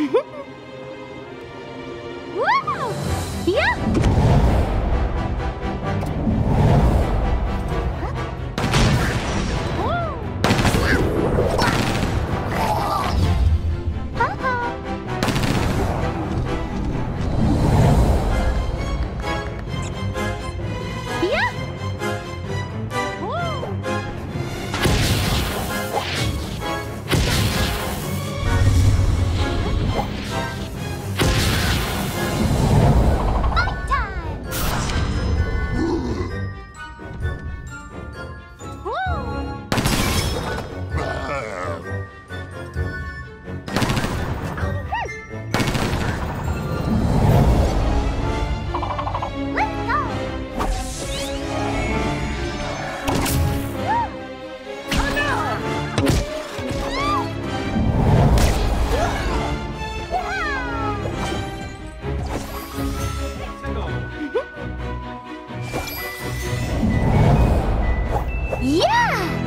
Mm-hmm. Yeah!